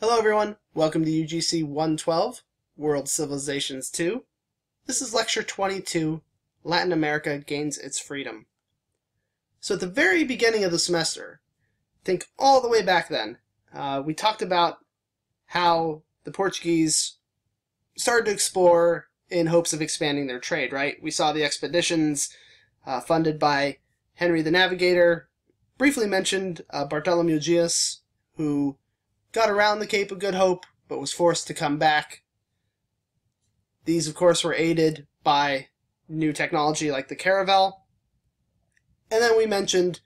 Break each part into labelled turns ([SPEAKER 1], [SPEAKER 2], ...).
[SPEAKER 1] Hello everyone, welcome to UGC 112, World Civilizations 2. This is lecture 22, Latin America Gains Its Freedom. So at the very beginning of the semester, think all the way back then, uh, we talked about how the Portuguese started to explore in hopes of expanding their trade, right? We saw the expeditions uh, funded by Henry the Navigator, briefly mentioned uh, Bartholomew Dias, who got around the Cape of Good Hope, but was forced to come back. These, of course, were aided by new technology like the caravel. And then we mentioned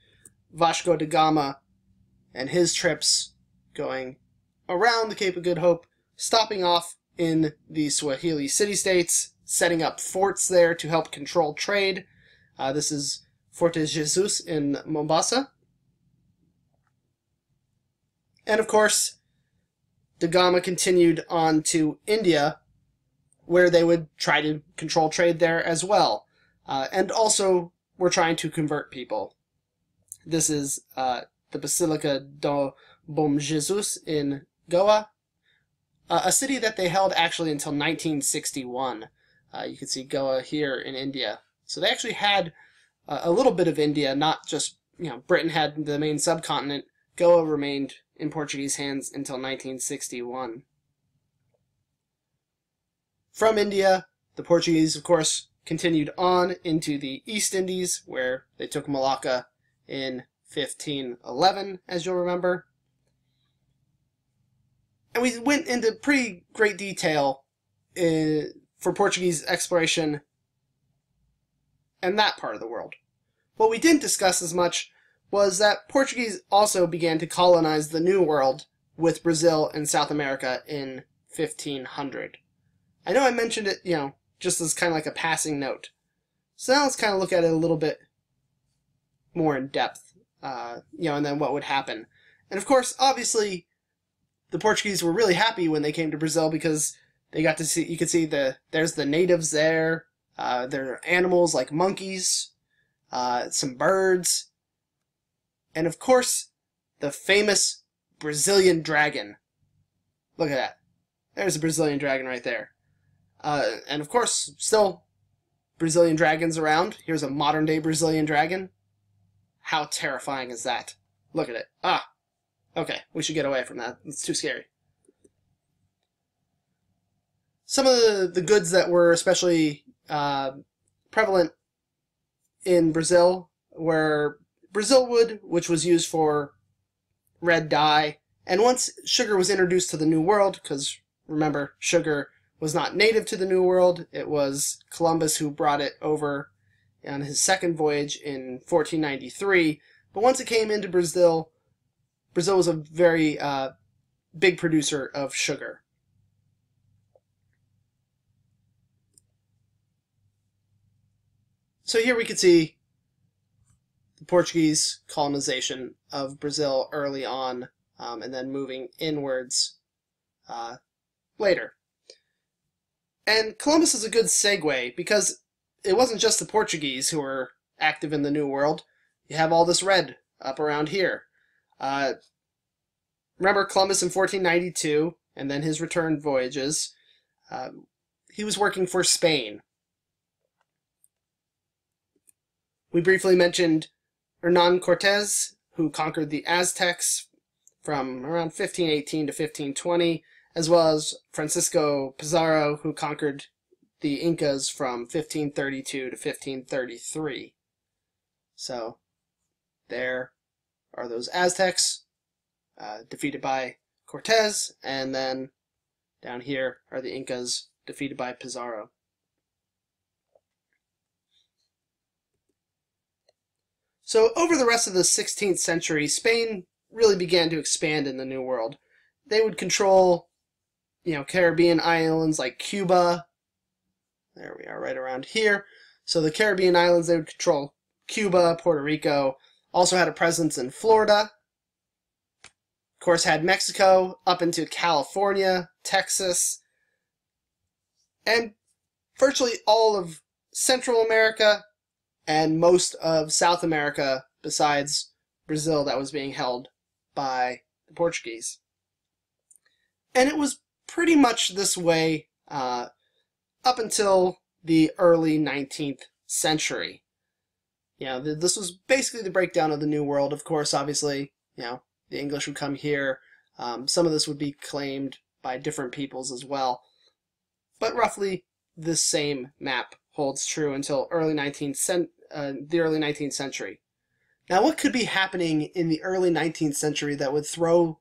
[SPEAKER 1] Vasco da Gama and his trips going around the Cape of Good Hope, stopping off in the Swahili city-states, setting up forts there to help control trade. Uh, this is Forte Jesus in Mombasa. And of course, Da Gama continued on to India, where they would try to control trade there as well. Uh, and also were trying to convert people. This is uh, the Basilica do Bom Jesus in Goa, uh, a city that they held actually until 1961. Uh, you can see Goa here in India. So they actually had a little bit of India, not just, you know, Britain had the main subcontinent. Goa remained in Portuguese hands until 1961. From India, the Portuguese, of course, continued on into the East Indies, where they took Malacca in 1511, as you'll remember. And we went into pretty great detail uh, for Portuguese exploration and that part of the world. What we didn't discuss as much was that Portuguese also began to colonize the New World with Brazil and South America in 1500. I know I mentioned it, you know, just as kind of like a passing note. So now let's kind of look at it a little bit more in depth, uh, you know, and then what would happen. And of course, obviously, the Portuguese were really happy when they came to Brazil because they got to see, you could see the, there's the natives there, uh, there are animals like monkeys, uh, some birds, and of course, the famous Brazilian dragon. Look at that. There's a Brazilian dragon right there. Uh, and of course, still Brazilian dragons around. Here's a modern day Brazilian dragon. How terrifying is that? Look at it. Ah. Okay, we should get away from that. It's too scary. Some of the, the goods that were especially uh, prevalent in Brazil were Brazil wood, which was used for red dye. And once sugar was introduced to the New World, because remember, sugar was not native to the New World, it was Columbus who brought it over on his second voyage in 1493. But once it came into Brazil, Brazil was a very uh, big producer of sugar. So here we can see Portuguese colonization of Brazil early on, um, and then moving inwards uh, later. And Columbus is a good segue because it wasn't just the Portuguese who were active in the New World. You have all this red up around here. Uh, remember Columbus in 1492 and then his return voyages. Uh, he was working for Spain. We briefly mentioned Hernan Cortes, who conquered the Aztecs from around 1518 to 1520, as well as Francisco Pizarro, who conquered the Incas from 1532 to 1533. So, there are those Aztecs, uh, defeated by Cortez, and then down here are the Incas, defeated by Pizarro. So over the rest of the 16th century, Spain really began to expand in the New World. They would control, you know, Caribbean islands like Cuba. There we are, right around here. So the Caribbean islands, they would control Cuba, Puerto Rico, also had a presence in Florida. Of course, had Mexico up into California, Texas, and virtually all of Central America and most of South America besides Brazil that was being held by the Portuguese. And it was pretty much this way uh, up until the early 19th century. You know, th- this was basically the breakdown of the New World. Of course, obviously, you know, the English would come here. Um, some of this would be claimed by different peoples as well. But roughly, the same map holds true until early 19th cent- uh, the early 19th century. Now, what could be happening in the early 19th century that would throw,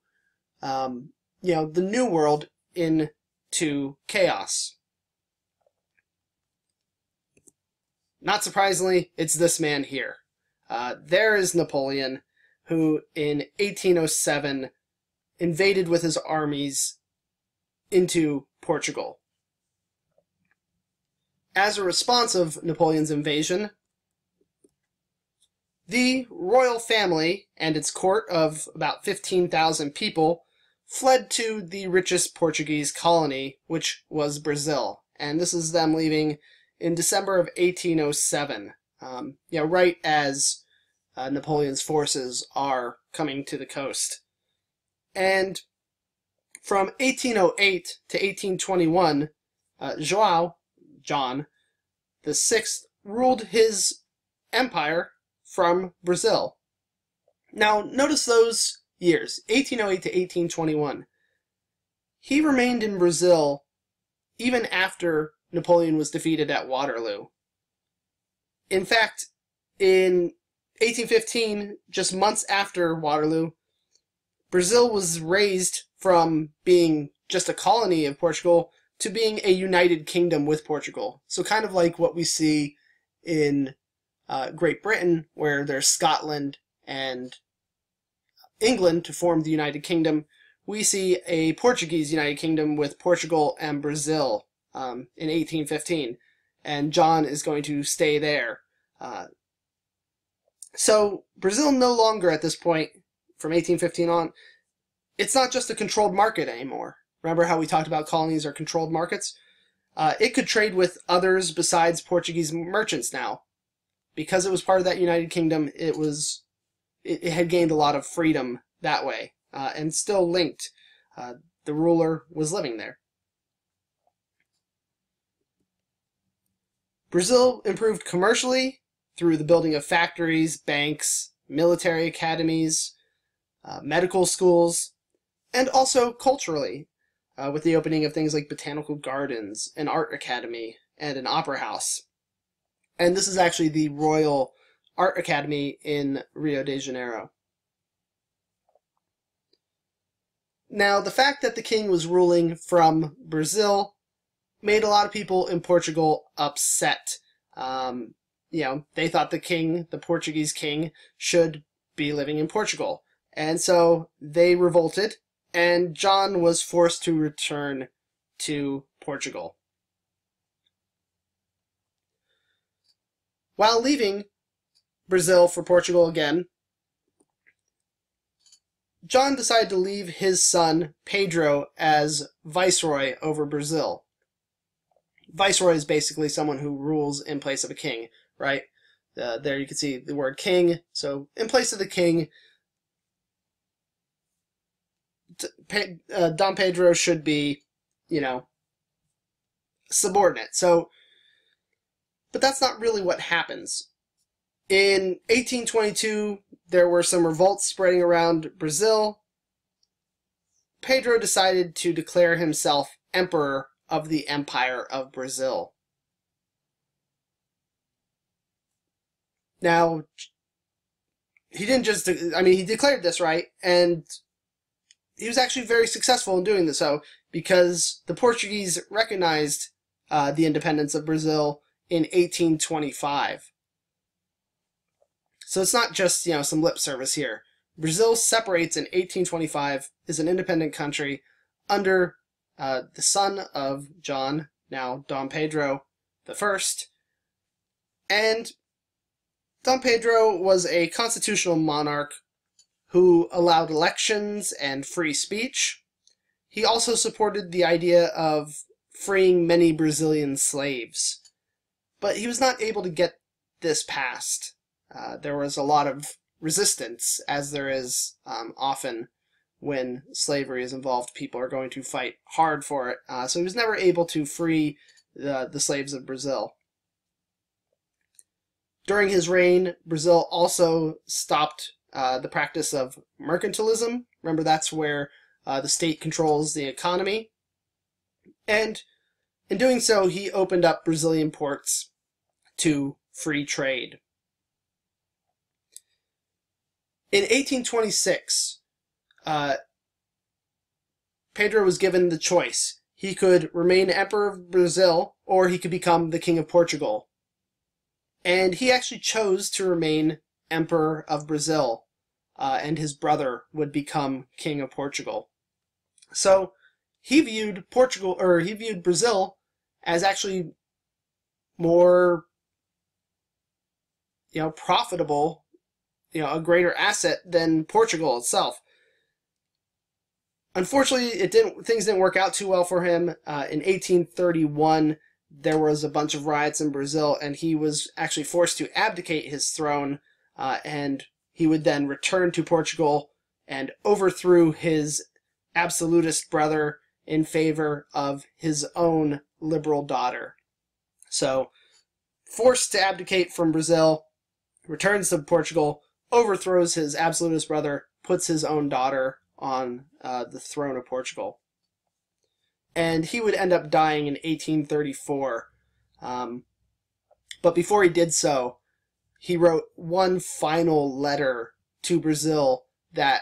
[SPEAKER 1] um, you know, the New World into chaos? Not surprisingly, it's this man here. Uh, there is Napoleon, who in 1807 invaded with his armies into Portugal. As a response of Napoleon's invasion, the royal family and its court of about 15,000 people fled to the richest Portuguese colony, which was Brazil. And this is them leaving in December of 1807, um, know, right as uh, Napoleon's forces are coming to the coast. And from 1808 to 1821, uh, João, John, the sixth, ruled his empire from Brazil. Now, notice those years, 1808 to 1821. He remained in Brazil even after Napoleon was defeated at Waterloo. In fact, in 1815, just months after Waterloo, Brazil was raised from being just a colony of Portugal to being a united kingdom with Portugal. So, kind of like what we see in uh, Great Britain, where there's Scotland and England to form the United Kingdom, we see a Portuguese United Kingdom with Portugal and Brazil um, in 1815, and John is going to stay there. Uh, so Brazil no longer at this point, from 1815 on, it's not just a controlled market anymore. Remember how we talked about colonies are controlled markets? Uh, it could trade with others besides Portuguese merchants now. Because it was part of that United Kingdom, it was it, it had gained a lot of freedom that way, uh, and still linked. Uh, the ruler was living there. Brazil improved commercially through the building of factories, banks, military academies, uh, medical schools, and also culturally, uh, with the opening of things like botanical gardens, an art academy, and an opera house. And this is actually the Royal Art Academy in Rio de Janeiro. Now, the fact that the king was ruling from Brazil made a lot of people in Portugal upset. Um, you know, they thought the king, the Portuguese king, should be living in Portugal. And so they revolted, and John was forced to return to Portugal. While leaving Brazil for Portugal again, John decided to leave his son Pedro as viceroy over Brazil viceroy is basically someone who rules in place of a king, right? Uh, there you can see the word king. So in place of the king, uh, Dom Pedro should be, you know, subordinate. So, but that's not really what happens. In 1822, there were some revolts spreading around Brazil. Pedro decided to declare himself emperor of the Empire of Brazil. Now, he didn't just, I mean, he declared this, right? And he was actually very successful in doing this so because the Portuguese recognized uh, the independence of Brazil in 1825. So it's not just, you know, some lip service here. Brazil separates in 1825 is an independent country under uh, the son of John, now Dom Pedro the First, and Dom Pedro was a constitutional monarch who allowed elections and free speech. He also supported the idea of freeing many Brazilian slaves, but he was not able to get this passed. Uh, there was a lot of resistance, as there is um, often when slavery is involved, people are going to fight hard for it. Uh, so he was never able to free the, the slaves of Brazil. During his reign, Brazil also stopped uh, the practice of mercantilism. Remember, that's where uh, the state controls the economy. And in doing so, he opened up Brazilian ports to free trade. In 1826, uh, Pedro was given the choice. He could remain Emperor of Brazil, or he could become the King of Portugal. And he actually chose to remain Emperor of Brazil, uh, and his brother would become King of Portugal. So he viewed Portugal, or he viewed Brazil as actually more, you know, profitable you know a greater asset than Portugal itself. Unfortunately, it didn't. Things didn't work out too well for him. Uh, in 1831, there was a bunch of riots in Brazil, and he was actually forced to abdicate his throne, uh, and he would then return to Portugal and overthrew his absolutist brother in favor of his own liberal daughter. So, forced to abdicate from Brazil, returns to Portugal, overthrows his absolutist brother, puts his own daughter on uh, the throne of Portugal. And he would end up dying in 1834. Um, but before he did so, he wrote one final letter to Brazil that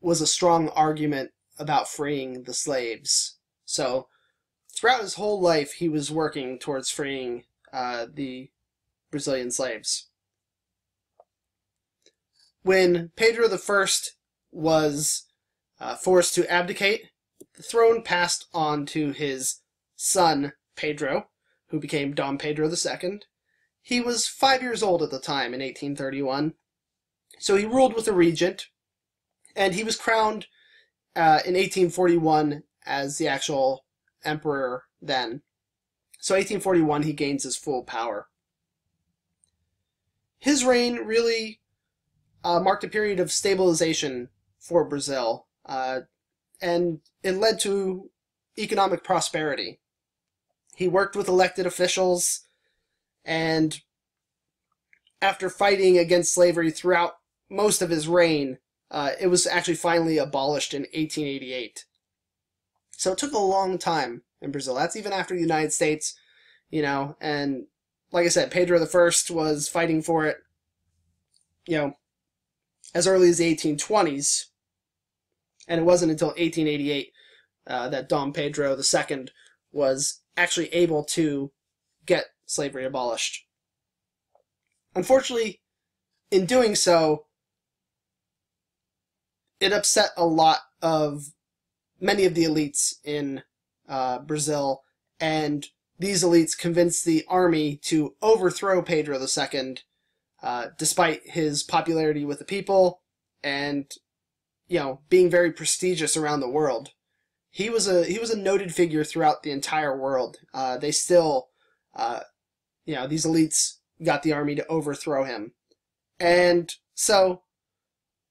[SPEAKER 1] was a strong argument about freeing the slaves. So, throughout his whole life, he was working towards freeing uh, the Brazilian slaves when Pedro I was uh, forced to abdicate, the throne passed on to his son Pedro, who became Dom Pedro II. He was five years old at the time in 1831, so he ruled with a regent, and he was crowned uh, in 1841 as the actual emperor then. So 1841 he gains his full power. His reign really uh, marked a period of stabilization for Brazil, uh, and it led to economic prosperity. He worked with elected officials, and after fighting against slavery throughout most of his reign, uh, it was actually finally abolished in 1888. So it took a long time in Brazil. That's even after the United States, you know, and like I said, Pedro I was fighting for it, you know, as early as the 1820s, and it wasn't until 1888 uh, that Dom Pedro II was actually able to get slavery abolished. Unfortunately, in doing so, it upset a lot of many of the elites in uh, Brazil, and these elites convinced the army to overthrow Pedro II uh, despite his popularity with the people and you know being very prestigious around the world. He was a he was a noted figure throughout the entire world. Uh, they still, uh, you know, these elites got the army to overthrow him, and so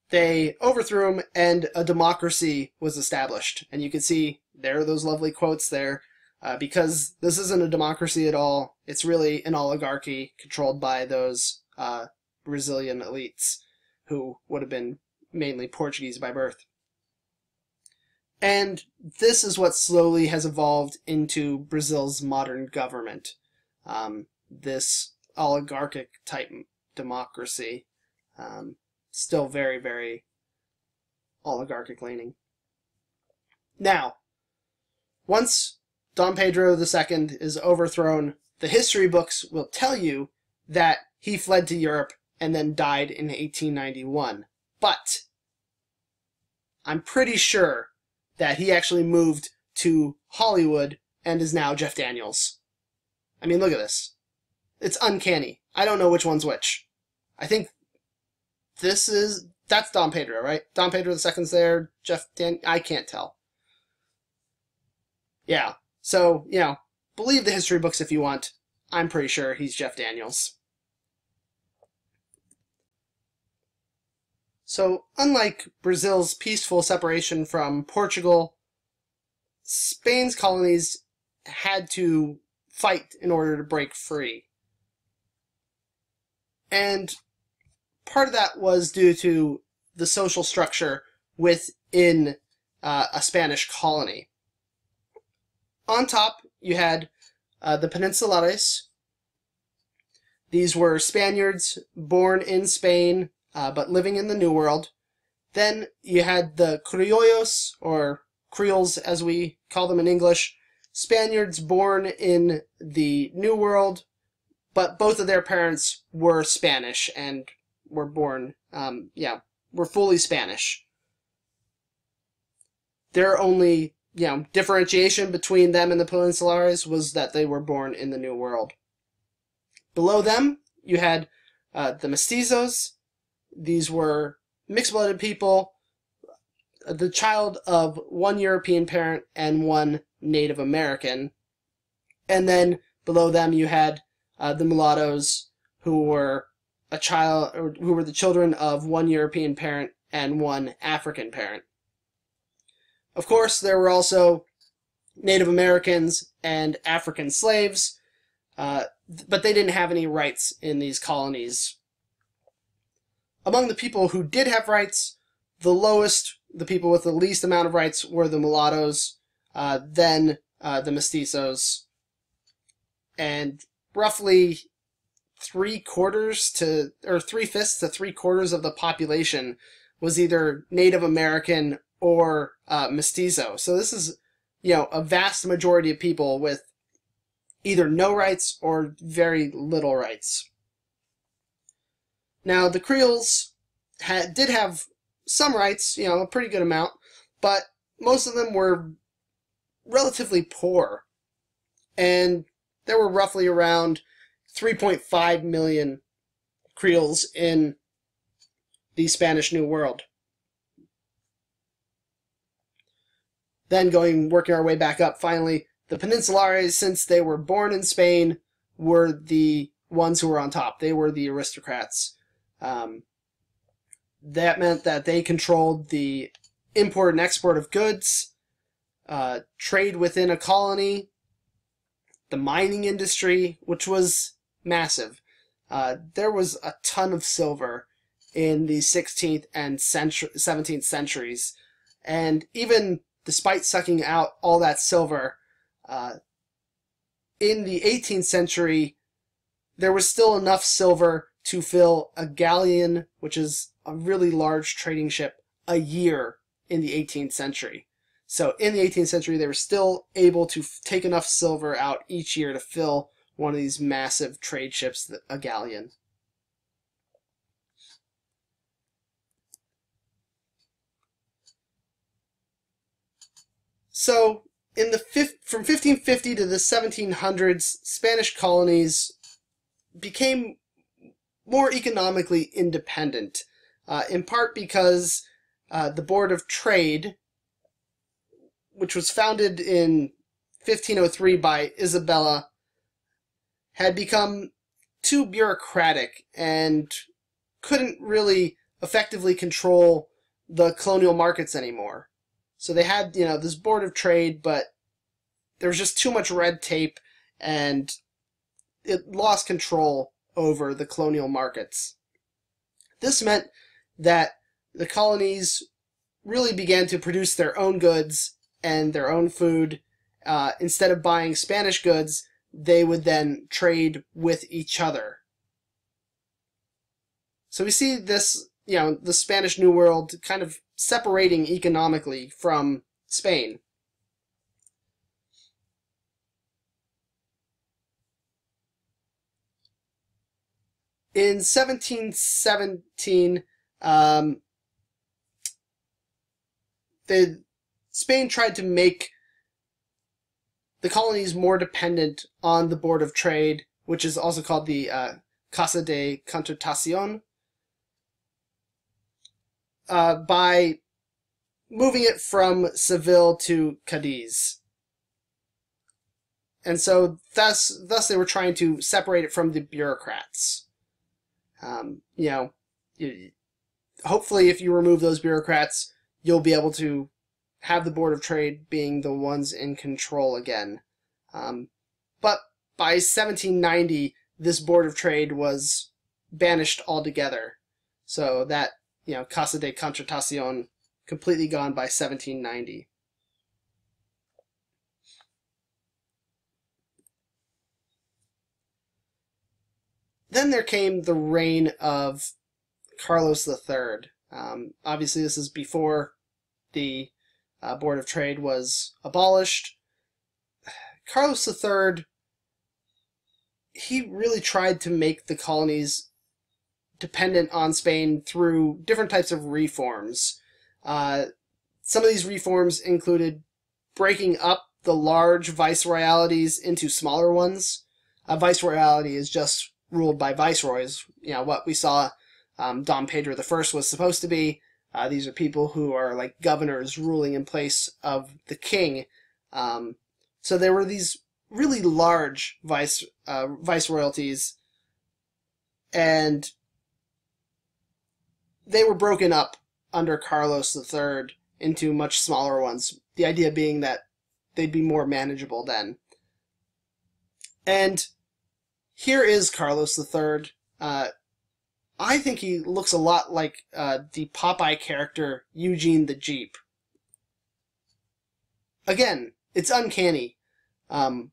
[SPEAKER 1] they overthrew him, and a democracy was established. And you can see there are those lovely quotes there. Uh, because this isn't a democracy at all. It's really an oligarchy controlled by those uh, Brazilian elites who would have been mainly Portuguese by birth. And this is what slowly has evolved into Brazil's modern government. Um, this oligarchic type democracy. Um, still very, very oligarchic leaning. Now, once Don Pedro II is overthrown, the history books will tell you that he fled to Europe and then died in 1891. But I'm pretty sure that he actually moved to Hollywood and is now Jeff Daniels. I mean, look at this. It's uncanny. I don't know which one's which. I think this is that's Dom Pedro, right? Dom Pedro the second's there. Jeff Dan. I can't tell. Yeah. So you know, believe the history books if you want. I'm pretty sure he's Jeff Daniels. So, unlike Brazil's peaceful separation from Portugal, Spain's colonies had to fight in order to break free. And part of that was due to the social structure within uh, a Spanish colony. On top, you had uh, the Peninsulares. These were Spaniards born in Spain uh, but living in the New World. Then you had the Criollos, or Creoles as we call them in English, Spaniards born in the New World, but both of their parents were Spanish and were born, um, yeah, were fully Spanish. Their only, you know, differentiation between them and the Peninsulares was that they were born in the New World. Below them, you had uh, the mestizos, these were mixed blooded people, the child of one European parent and one Native American. And then below them you had uh, the mulattoes who were a child who were the children of one European parent and one African parent. Of course, there were also Native Americans and African slaves, uh, but they didn't have any rights in these colonies among the people who did have rights, the lowest, the people with the least amount of rights were the mulattoes, uh, then uh, the mestizos, and roughly three quarters to, or three fifths to three quarters of the population was either Native American or uh, mestizo. So this is, you know, a vast majority of people with either no rights or very little rights. Now, the Creoles had, did have some rights, you know, a pretty good amount, but most of them were relatively poor. And there were roughly around 3.5 million Creoles in the Spanish New World. Then going, working our way back up, finally, the Peninsulares, since they were born in Spain, were the ones who were on top. They were the aristocrats. Um, that meant that they controlled the import and export of goods, uh, trade within a colony, the mining industry, which was massive. Uh, there was a ton of silver in the 16th and 17th centuries, and even despite sucking out all that silver, uh, in the 18th century, there was still enough silver to fill a galleon, which is a really large trading ship, a year in the 18th century. So in the 18th century, they were still able to take enough silver out each year to fill one of these massive trade ships, a galleon. So in the from 1550 to the 1700s, Spanish colonies became more economically independent, uh, in part because uh, the Board of Trade, which was founded in 1503 by Isabella, had become too bureaucratic and couldn't really effectively control the colonial markets anymore. So they had, you know, this board of trade, but there was just too much red tape and it lost control over the colonial markets. This meant that the colonies really began to produce their own goods and their own food. Uh, instead of buying Spanish goods, they would then trade with each other. So we see this, you know, the Spanish New World kind of separating economically from Spain. in 1717, um, the Spain tried to make the colonies more dependent on the Board of Trade, which is also called the uh, Casa de Contratacion, uh, by moving it from Seville to Cadiz. And so thus thus they were trying to separate it from the bureaucrats. Um, you know, hopefully, if you remove those bureaucrats, you'll be able to have the Board of Trade being the ones in control again. Um, but by 1790, this Board of Trade was banished altogether. So that, you know, Casa de Contratacion completely gone by 1790. Then there came the reign of Carlos III. Um, obviously, this is before the uh, Board of Trade was abolished. Carlos III, he really tried to make the colonies dependent on Spain through different types of reforms. Uh, some of these reforms included breaking up the large viceroyalties into smaller ones. A viceroyalty is just ruled by viceroys. You know, what we saw um, Dom Pedro I was supposed to be. Uh, these are people who are like governors ruling in place of the king. Um, so there were these really large vice uh, viceroyalties, and they were broken up under Carlos III into much smaller ones. The idea being that they'd be more manageable then. And here is Carlos III. Uh, I think he looks a lot like uh, the Popeye character Eugene the Jeep. Again, it's uncanny. Um,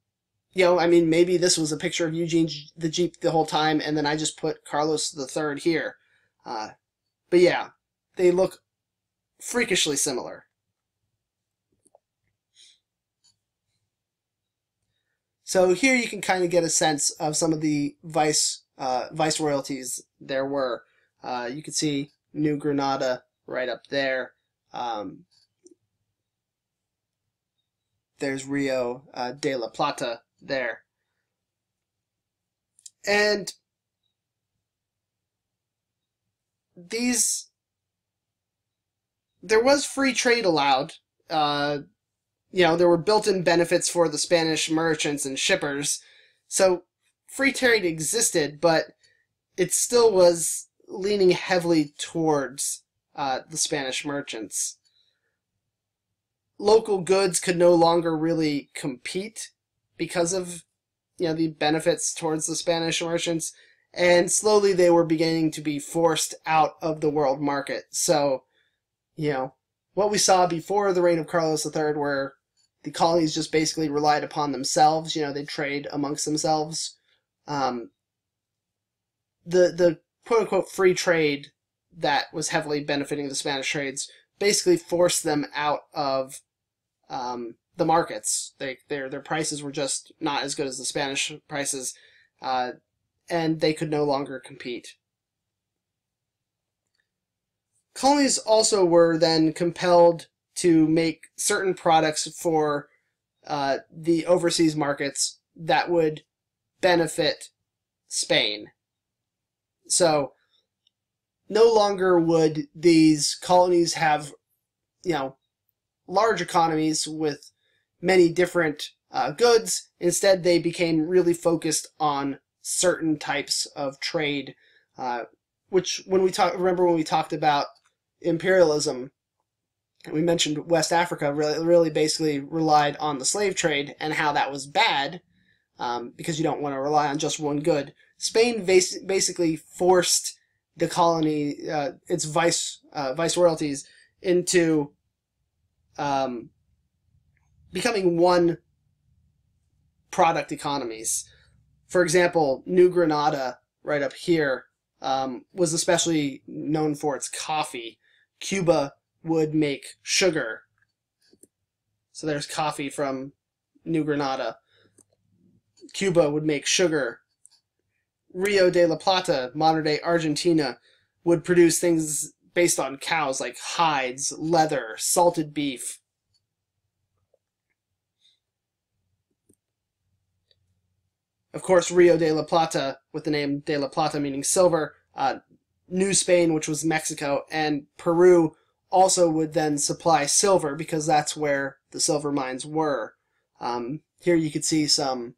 [SPEAKER 1] you know, I mean, maybe this was a picture of Eugene the Jeep the whole time, and then I just put Carlos III here. Uh, but yeah, they look freakishly similar. So here you can kind of get a sense of some of the vice uh, vice royalties there were. Uh, you can see New Granada right up there. Um, there's Rio uh, de la Plata there. And these there was free trade allowed. Uh, you know, there were built-in benefits for the Spanish merchants and shippers. So free trade existed, but it still was leaning heavily towards uh, the Spanish merchants. Local goods could no longer really compete because of you know the benefits towards the Spanish merchants and slowly they were beginning to be forced out of the world market. So, you know, what we saw before the reign of Carlos III, where the colonies just basically relied upon themselves, you know, they trade amongst themselves. Um, the the quote unquote free trade that was heavily benefiting the Spanish trades basically forced them out of um, the markets. They their their prices were just not as good as the Spanish prices. Uh, and they could no longer compete. Colonies also were then compelled to make certain products for uh, the overseas markets that would benefit Spain. So, no longer would these colonies have, you know, large economies with many different uh, goods. Instead, they became really focused on certain types of trade, uh, which when we talk, remember when we talked about imperialism, we mentioned West Africa really, really basically relied on the slave trade and how that was bad um, because you don't want to rely on just one good. Spain bas- basically forced the colony, uh, its vice uh, viceroyalties, into um, becoming one product economies. For example, New Granada, right up here, um, was especially known for its coffee. Cuba would make sugar. So there's coffee from New Granada. Cuba would make sugar. Rio de la Plata, modern day Argentina, would produce things based on cows like hides, leather, salted beef, Of course, Rio de la Plata, with the name de la Plata meaning silver, uh, New Spain, which was Mexico, and Peru also would then supply silver because that's where the silver mines were. Um, here you could see some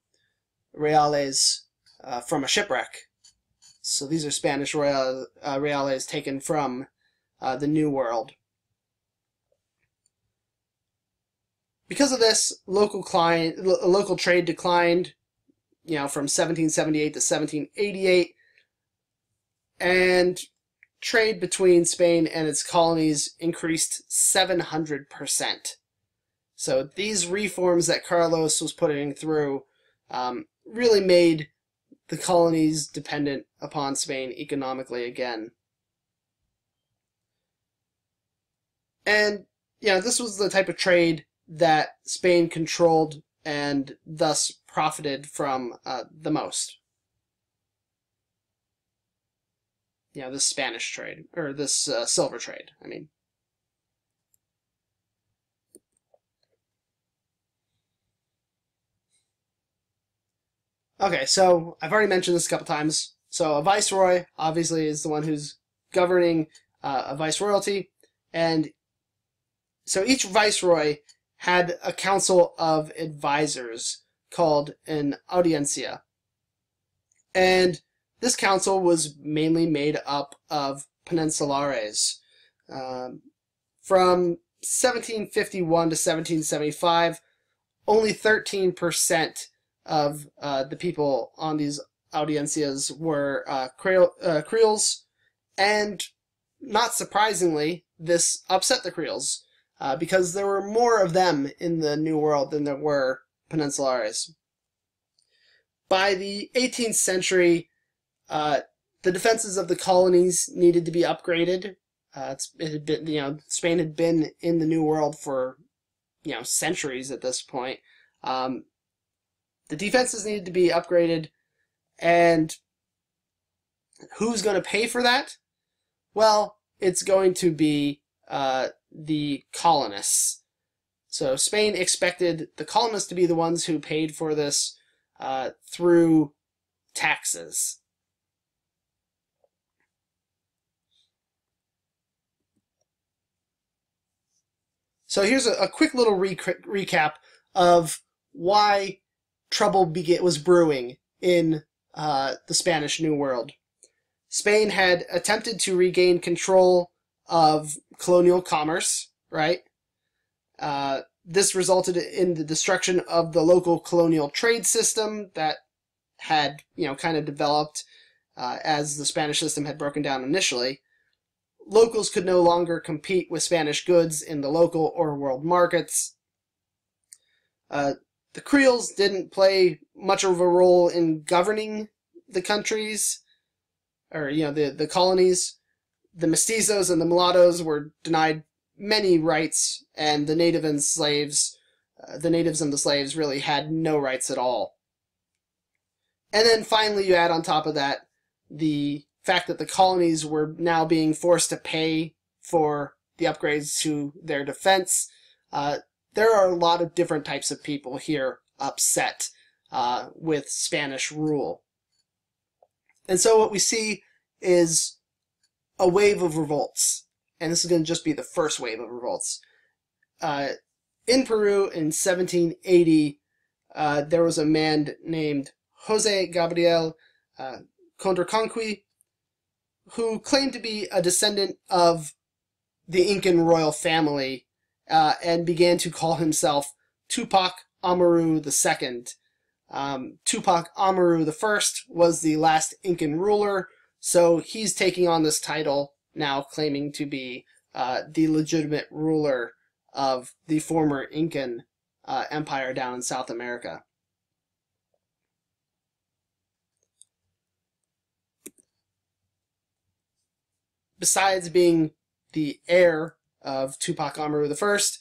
[SPEAKER 1] reales uh, from a shipwreck. So these are Spanish real, uh, reales taken from uh, the New World. Because of this, local client, local trade declined, you know, from 1778 to 1788, and trade between Spain and its colonies increased 700%. So these reforms that Carlos was putting through um, really made the colonies dependent upon Spain economically again. And, you know, this was the type of trade that Spain controlled and thus profited from uh, the most. You know, this Spanish trade, or this uh, silver trade, I mean. Okay, so I've already mentioned this a couple times. So a viceroy, obviously, is the one who's governing uh, a viceroyalty, and so each viceroy had a council of advisors called an audiencia. And this council was mainly made up of peninsulares. Um, from 1751 to 1775, only 13% of uh, the people on these audiencias were uh, uh, Creoles, and not surprisingly, this upset the Creoles uh, because there were more of them in the New World than there were peninsulares. By the 18th century, uh, the defenses of the colonies needed to be upgraded. Uh, it had been, you know, Spain had been in the New World for, you know, centuries at this point. Um, the defenses needed to be upgraded, and who's going to pay for that? Well, it's going to be uh, the colonists. So Spain expected the colonists to be the ones who paid for this uh, through taxes. So here's a, a quick little re recap of why trouble was brewing in uh, the Spanish New World. Spain had attempted to regain control of colonial commerce, right? Uh, this resulted in the destruction of the local colonial trade system that had, you know, kind of developed uh, as the Spanish system had broken down initially. Locals could no longer compete with Spanish goods in the local or world markets. Uh, the Creoles didn't play much of a role in governing the countries, or, you know, the, the colonies the mestizos and the mulattoes were denied many rights, and the native and slaves, uh, the natives and the slaves really had no rights at all. And then finally, you add on top of that the fact that the colonies were now being forced to pay for the upgrades to their defense. Uh, there are a lot of different types of people here upset uh, with Spanish rule. And so what we see is a wave of revolts, and this is going to just be the first wave of revolts. Uh, in Peru in 1780, uh, there was a man named Jose Gabriel uh, Condorcanqui who claimed to be a descendant of the Incan royal family uh, and began to call himself Tupac Amaru II. Um, Tupac Amaru I was the last Incan ruler so he's taking on this title now, claiming to be uh, the legitimate ruler of the former Incan uh, empire down in South America. Besides being the heir of Tupac Amaru the first.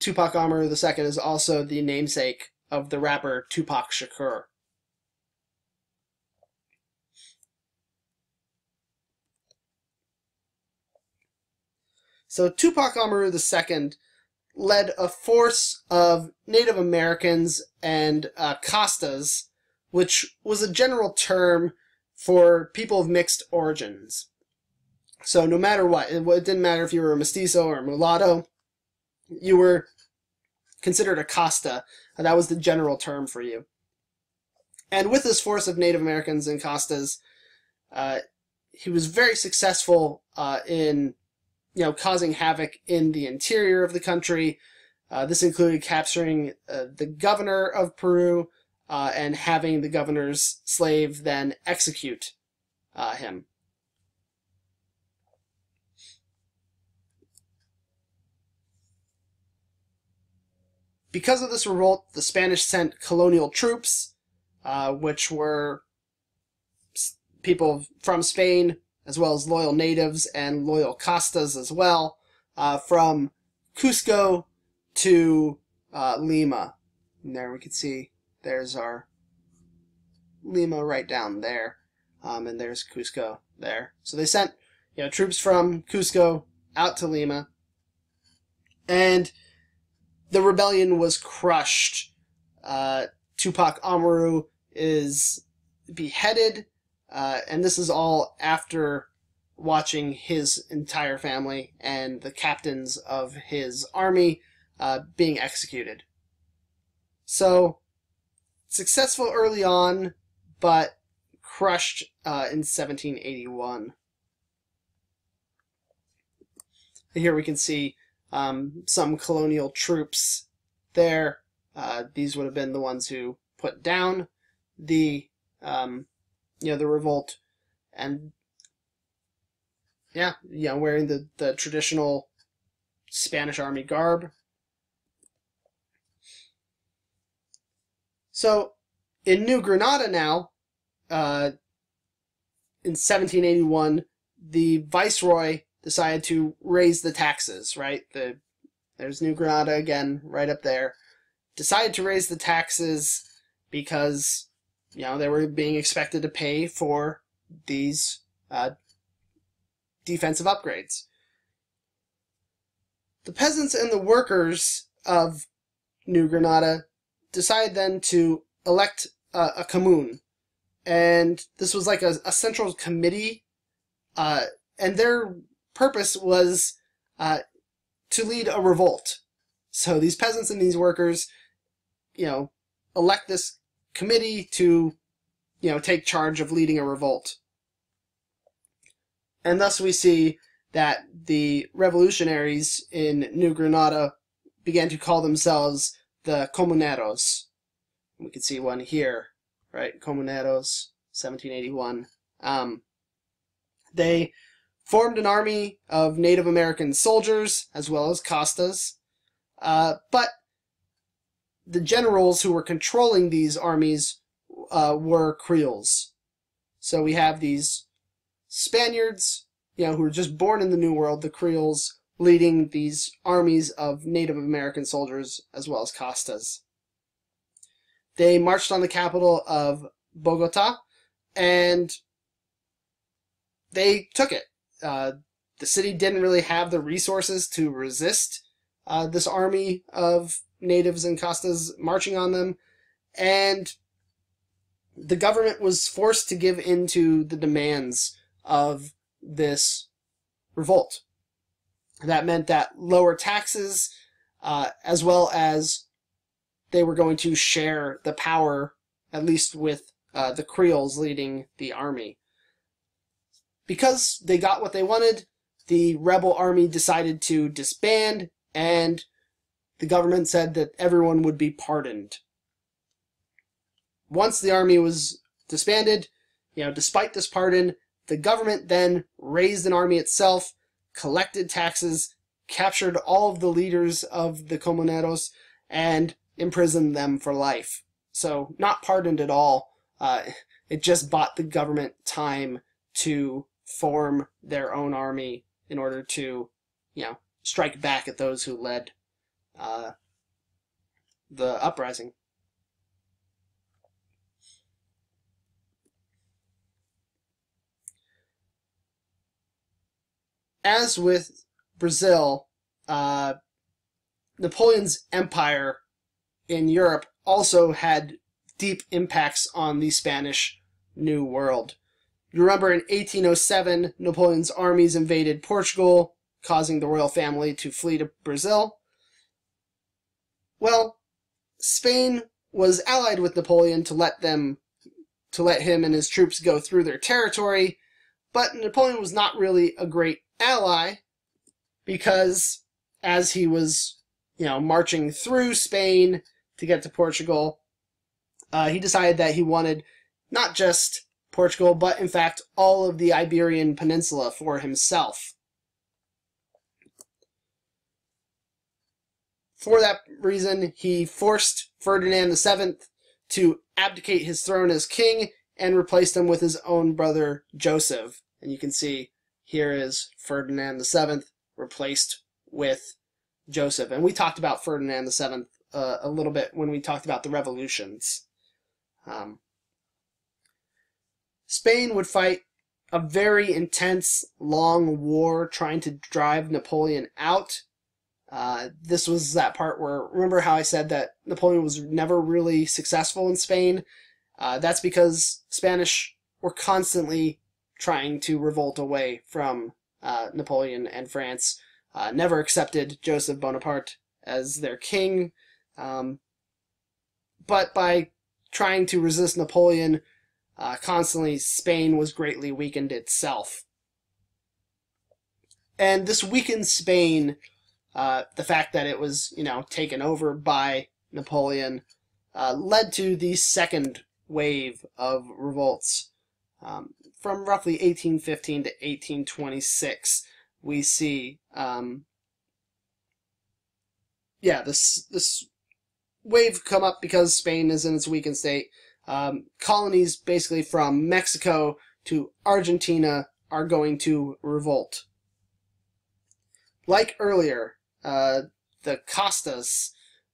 [SPEAKER 1] Tupac Amaru the second is also the namesake of the rapper Tupac Shakur. So Tupac Amaru II led a force of Native Americans and uh, Castas, which was a general term for people of mixed origins. So no matter what, it, didn't matter if you were a mestizo or a mulatto, you were considered a casta. And that was the general term for you. And with this force of Native Americans and castas, uh, he was very successful uh, in you know, causing havoc in the interior of the country. Uh, this included capturing uh, the governor of Peru uh, and having the governor's slave then execute uh, him. Because of this revolt, the Spanish sent colonial troops, uh, which were people from Spain, as well as loyal natives and loyal castas as well, uh, from Cusco to uh, Lima. And there we can see there's our Lima right down there, um, and there's Cusco there. So they sent you know troops from Cusco out to Lima, and the rebellion was crushed. Uh, Tupac Amaru is beheaded, uh, and this is all after watching his entire family and the captains of his army uh, being executed. So, successful early on, but crushed uh, in 1781. Here we can see um, some colonial troops there. Uh, these would have been the ones who put down the um, you know the revolt, and yeah, you know wearing the the traditional Spanish army garb. So in New Granada now, uh, in 1781, the viceroy decided to raise the taxes, right? The there's New Granada again, right up there. Decided to raise the taxes because you know they were being expected to pay for these uh, defensive upgrades. The peasants and the workers of New Granada decided then to elect a, commune, and this was like a, a central committee, uh, and their purpose was uh, to lead a revolt. So these peasants and these workers, you know, elect this committee to, you know, take charge of leading a revolt. And thus we see that the revolutionaries in New Granada began to call themselves the Comuneros. We can see one here, right? Comuneros, 1781. Um, they formed an army of Native American soldiers as well as castas, uh, but the generals who were controlling these armies uh, were Creoles. So we have these Spaniards, you know, who were just born in the New World, the Creoles, leading these armies of Native American soldiers as well as castas. They marched on the capital of Bogota and they took it. Uh, the city didn't really have the resources to resist uh, this army of natives and castas marching on them, and the government was forced to give in to the demands of this revolt. That meant that lower taxes, uh, as well as they were going to share the power, at least with uh, the Creoles leading the army. Because they got what they wanted, the rebel army decided to disband, and the government said that everyone would be pardoned. Once the army was disbanded, you know, despite this pardon, the government then raised an army itself, collected taxes, captured all of the leaders of the Comuneros, and imprisoned them for life. So, not pardoned at all. Uh, it just bought the government time to form their own army in order to, you know, strike back at those who led uh, the uprising. As with Brazil, uh, Napoleon's empire in Europe also had deep impacts on the Spanish New World. You remember in 1807, Napoleon's armies invaded Portugal, causing the royal family to flee to Brazil. Well, Spain was allied with Napoleon to let them to let him and his troops go through their territory, but Napoleon was not really a great ally. because as he was, you know, marching through Spain to get to Portugal, uh, he decided that he wanted not just Portugal, but in fact all of the Iberian Peninsula for himself. For that reason, he forced Ferdinand VII to abdicate his throne as king and replaced him with his own brother Joseph. And you can see here is Ferdinand VII replaced with Joseph. And we talked about Ferdinand VII uh, a little bit when we talked about the revolutions. Um, Spain would fight a very intense, long war trying to drive Napoleon out. Uh, this was that part where, remember how I said that Napoleon was never really successful in Spain? Uh, that's because Spanish were constantly trying to revolt away from uh, Napoleon and France. Uh, never accepted Joseph Bonaparte as their king. Um, but by trying to resist Napoleon uh, constantly, Spain was greatly weakened itself. And this weakened Spain, uh, the fact that it was, you know, taken over by Napoleon, uh, led to the second wave of revolts. Um, from roughly 1815 to 1826, we see, um, yeah, this this wave come up because Spain is in its weakened state. Um, colonies basically from Mexico to Argentina are going to revolt. Like earlier, uh, the Castas,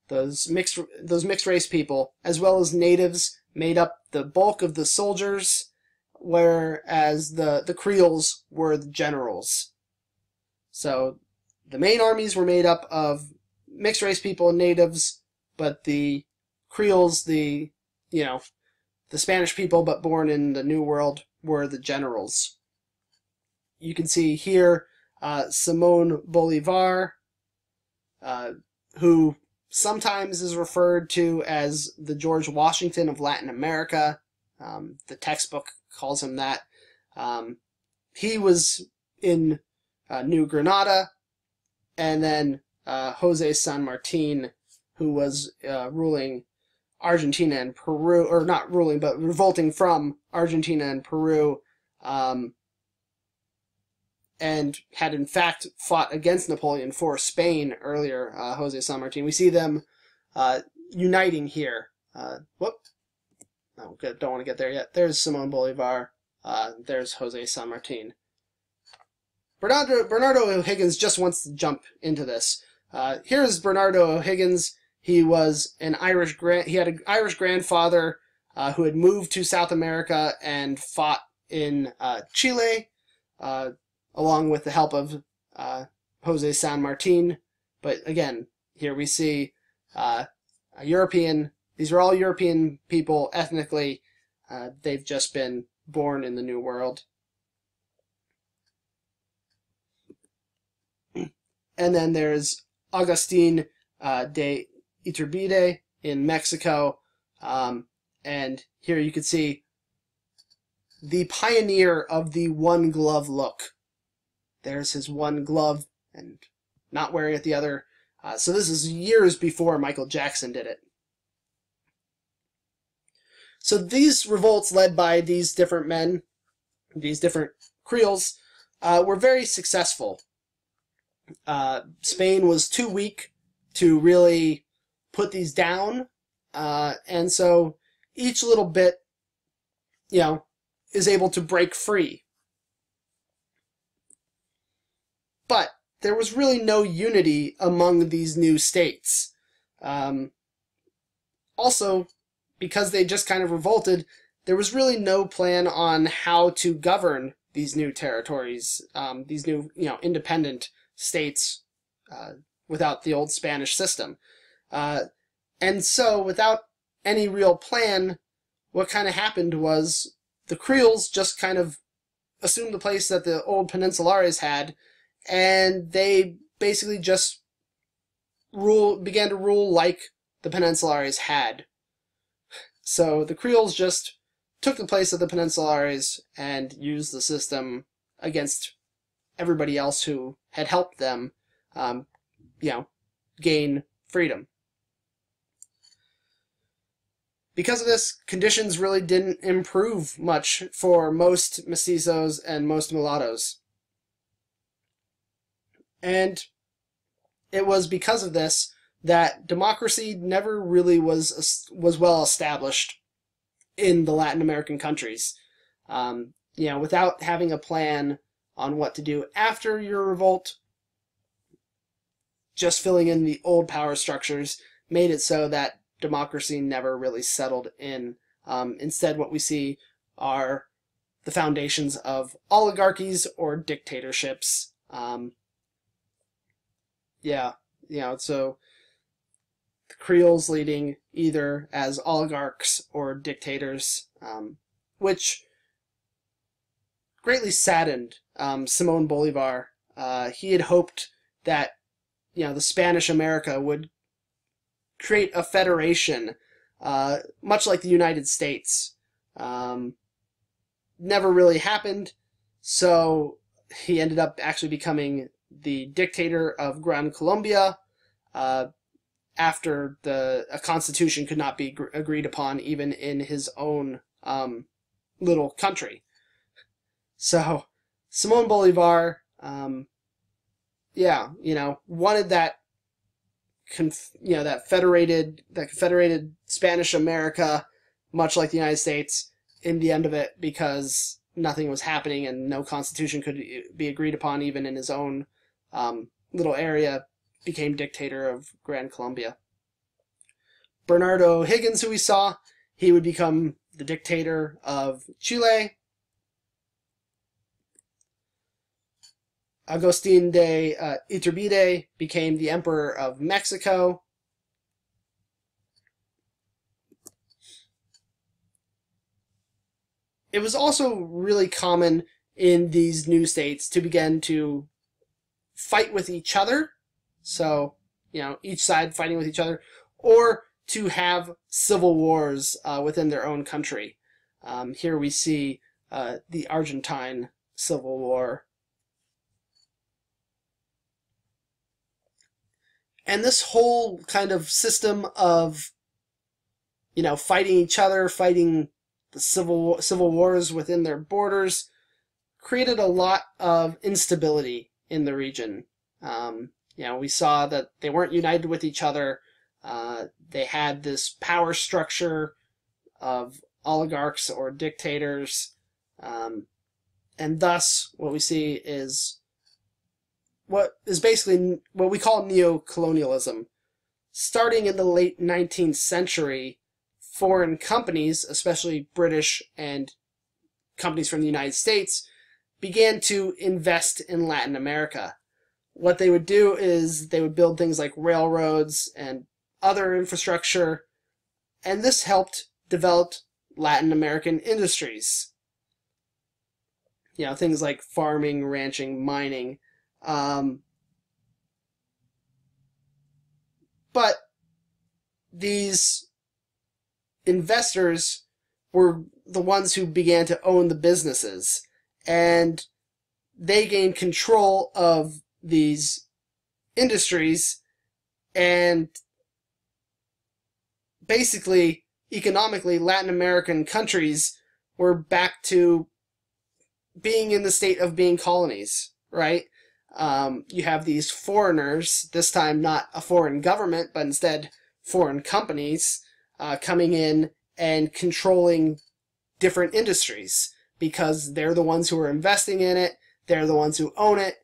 [SPEAKER 1] those mixed those mixed race people, as well as natives, made up the bulk of the soldiers, whereas the the Creoles were the generals. So the main armies were made up of mixed race people and natives, but the Creoles, the you know, the Spanish people but born in the New World were the generals. You can see here uh, Simon Bolivar, uh, who sometimes is referred to as the George Washington of Latin America. Um, the textbook calls him that. Um, he was in uh, New Granada, and then uh, Jose San Martin, who was uh, ruling Argentina and Peru, or not ruling, but revolting from Argentina and Peru, um, and had in fact fought against Napoleon for Spain earlier, uh, Jose San Martin. We see them uh, uniting here. Uh, whoop. Oh, good. Don't want to get there yet. There's Simon Bolivar. Uh, there's Jose San Martin. Bernardo, Bernardo O'Higgins just wants to jump into this. Uh, here's Bernardo O'Higgins. He was an Irish grand. He had an Irish grandfather uh, who had moved to South America and fought in uh, Chile uh, along with the help of uh, Jose San Martin. But again, here we see uh, a European. These are all European people ethnically. They've just been born in the New World. And then there's Augustin uh, de Iturbide in Mexico. Um, and here you can see the pioneer of the one glove look. There's his one glove and not wearing it the other. Uh, so this is years before Michael Jackson did it. So these revolts led by these different men, these different Creoles, uh, were very successful. Uh, Spain was too weak to really put these down, uh, and so each little bit, you know, is able to break free. But there was really no unity among these new states. Um, also, because they just kind of revolted, there was really no plan on how to govern these new territories, um, these new, you know, independent states uh, without the old Spanish system. Uh, and so, without any real plan, what kind of happened was the Creoles just kind of assumed the place that the old Peninsulares had and they basically just rule began to rule like the Peninsulares had. So the Creoles just took the place of the Peninsulares and used the system against everybody else who had helped them um, you know, gain freedom. Because of this, conditions really didn't improve much for most mestizos and most mulattoes. And it was because of this that democracy never really was was well established in the Latin American countries. Um, you know, without having a plan on what to do after your revolt, just filling in the old power structures made it so that democracy never really settled in. Um, instead, what we see are the foundations of oligarchies or dictatorships. Um, yeah, you know, so the Creoles leading either as oligarchs or dictators, um, which greatly saddened um, Simon Bolivar. Uh, he had hoped that you know the Spanish America would create a federation, uh, much like the United States. Um, never really happened, so he ended up actually becoming the dictator of Gran Colombia. Uh, after the a constitution could not be gr- agreed upon even in his own um, little country. So Simon Bolivar, um, yeah, you know, wanted that, conf- you know, that federated, that confederated Spanish America, much like the United States, in the end of it, because nothing was happening and no constitution could be agreed upon even in his own um, little area became dictator of Gran Colombia. Bernardo Higgins, who we saw, he would become the dictator of Chile. Agustin de uh, Iturbide became the emperor of Mexico. It was also really common in these new states to begin to fight with each other so, you know, each side fighting with each other, or to have civil wars uh, within their own country. Um, here we see uh, the Argentine Civil War. And this whole kind of system of, you know, fighting each other, fighting the civil civil wars within their borders, created a lot of instability in the region. Um, you know, we saw that they weren't united with each other. Uh, they had this power structure of oligarchs or dictators. Um, and thus, what we see is what is basically what we call neo-colonialism. Starting in the late 19th century, foreign companies, especially British and companies from the United States, began to invest in Latin America what they would do is they would build things like railroads and other infrastructure, and this helped develop Latin American industries. You know, things like farming, ranching, mining. Um, but these investors were the ones who began to own the businesses, and they gained control of these industries and basically economically Latin American countries were back to being in the state of being colonies, right? Um, you have these foreigners, this time not a foreign government, but instead foreign companies, uh, coming in and controlling different industries because they're the ones who are investing in it, they're the ones who own it,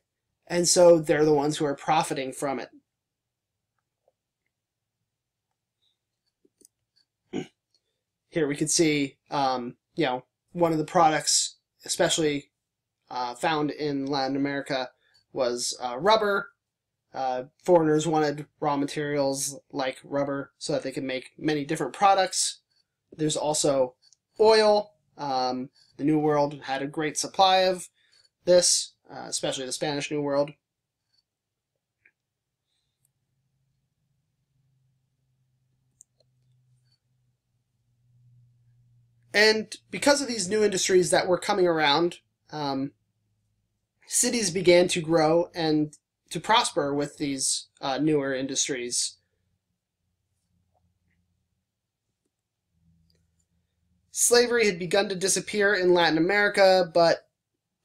[SPEAKER 1] and so they're the ones who are profiting from it. Here we can see, um, you know, one of the products, especially uh, found in Latin America, was uh, rubber. Uh, foreigners wanted raw materials like rubber so that they could make many different products. There's also oil. Um, the New World had a great supply of this uh, especially the Spanish New World. And because of these new industries that were coming around, um, cities began to grow and to prosper with these uh, newer industries. Slavery had begun to disappear in Latin America, but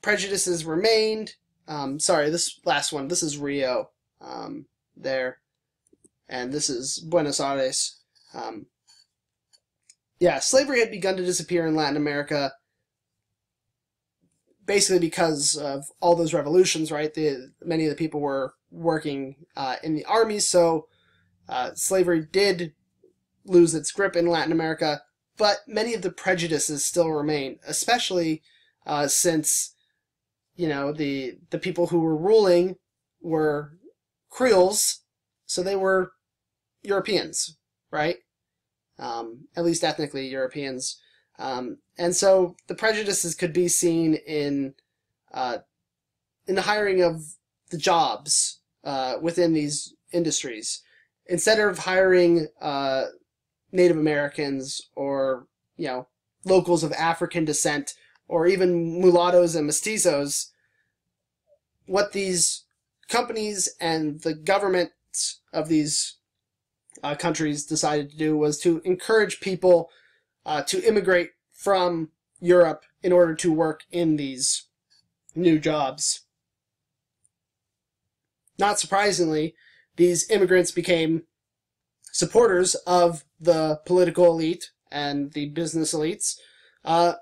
[SPEAKER 1] prejudices remained. Um, sorry, this last one, this is Rio um, there, and this is Buenos Aires. Um, yeah, slavery had begun to disappear in Latin America, basically because of all those revolutions, right? The, many of the people were working uh, in the armies, so uh, slavery did lose its grip in Latin America, but many of the prejudices still remain, especially uh, since you know the the people who were ruling were Creoles, so they were Europeans, right? Um, at least ethnically Europeans. Um, and so the prejudices could be seen in uh, in the hiring of the jobs uh, within these industries. Instead of hiring uh, Native Americans or you know locals of African descent or even mulattoes and mestizos, what these companies and the governments of these uh, countries decided to do was to encourage people uh, to immigrate from Europe in order to work in these new jobs. Not surprisingly, these immigrants became supporters of the political elite and the business elites, uh,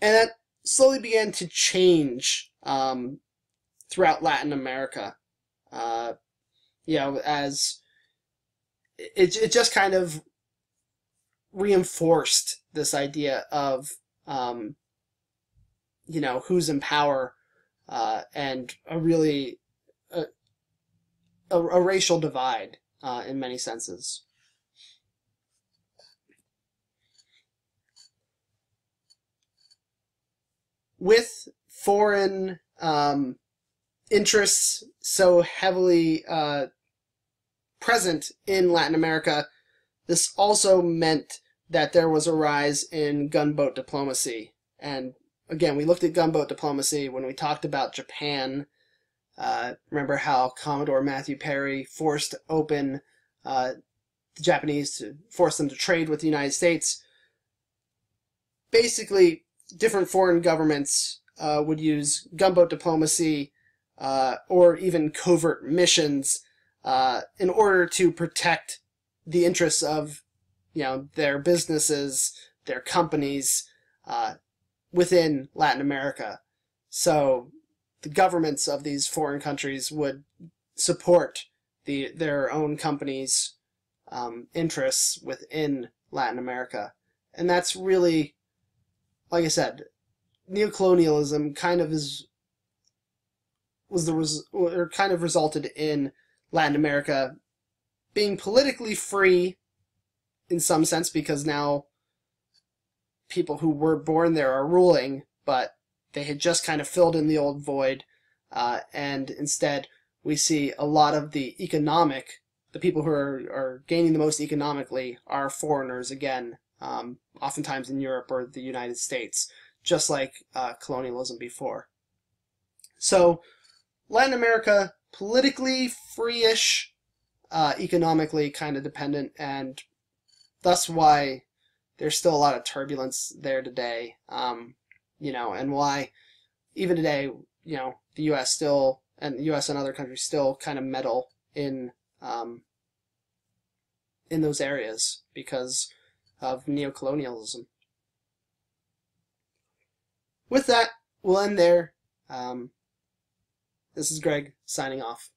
[SPEAKER 1] and that slowly began to change um, throughout Latin America. Uh, you know, as it, it just kind of reinforced this idea of, um, you know, who's in power uh, and a really a, a, a racial divide uh, in many senses. With foreign um, interests so heavily uh, present in Latin America, this also meant that there was a rise in gunboat diplomacy. And again, we looked at gunboat diplomacy when we talked about Japan. Uh, remember how Commodore Matthew Perry forced open uh, the Japanese to force them to trade with the United States. Basically, different foreign governments uh, would use gunboat diplomacy uh, or even covert missions uh, in order to protect the interests of you know their businesses, their companies uh, within Latin America. So the governments of these foreign countries would support the their own companies' um, interests within Latin America, and that's really, like I said, neocolonialism kind of is was the res- or kind of resulted in Latin America being politically free in some sense because now people who were born there are ruling, but they had just kind of filled in the old void, uh, and instead we see a lot of the economic, the people who are, are gaining the most economically are foreigners again, um, oftentimes in Europe or the United States, just like uh, colonialism before. So Latin America, politically free-ish, uh, economically kind of dependent, and thus why there's still a lot of turbulence there today. Um, you know, and why even today, you know, the U.S. still and the U.S. and other countries still kind of meddle in um, in those areas because of neocolonialism. With that, we'll end there. Um, this is Greg signing off.